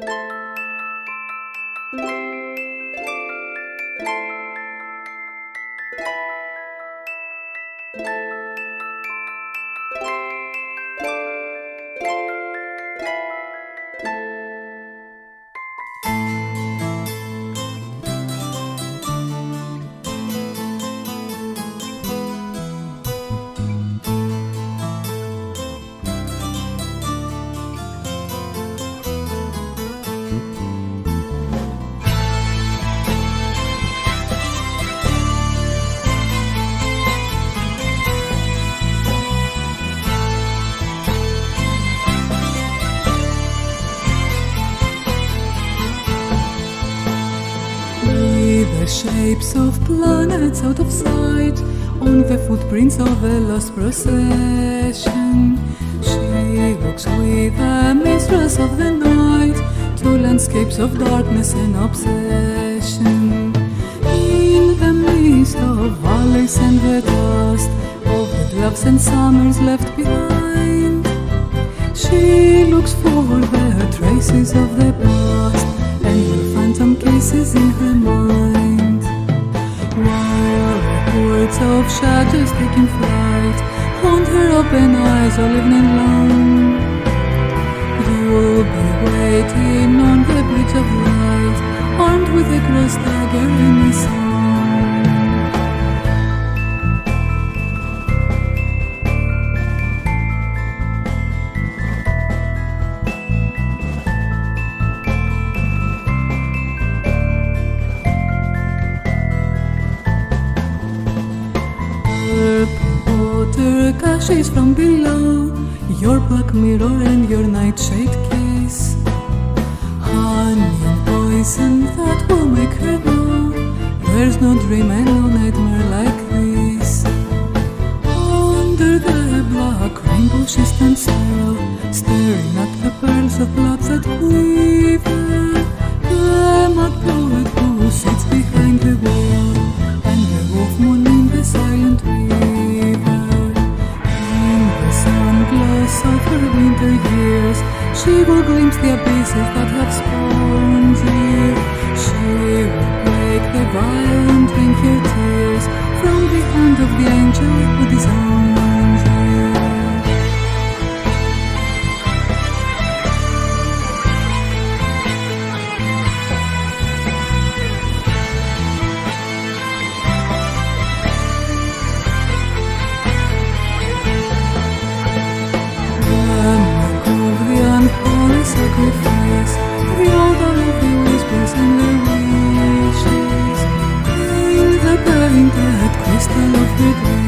Thank you. The shapes of planets out of sight on the footprints of a lost procession. She walks with the mistress of the night to landscapes of darkness and obsession. In the mist of valleys and the dust of the gloves and summers left behind, she looks for the traces of the past and the phantom cases in her mind. Of shadows taking flight haunt her open eyes all evening long. You'll be waiting on the bridge of light, armed with a cross dagger in a song. Gushes from below. Your black mirror and your nightshade kiss. Honey and poison that will make her know There's no dream and no nightmare like this. Under the black rainbow she stands still Staring at the pearls of blood that quiver her winter years. She will glimpse the abysses that have spawned here. She will break the violent drink your tears From the hand of the angel who designed sacrifice, the old unhappy whispers and the wishes, in the painted crystal of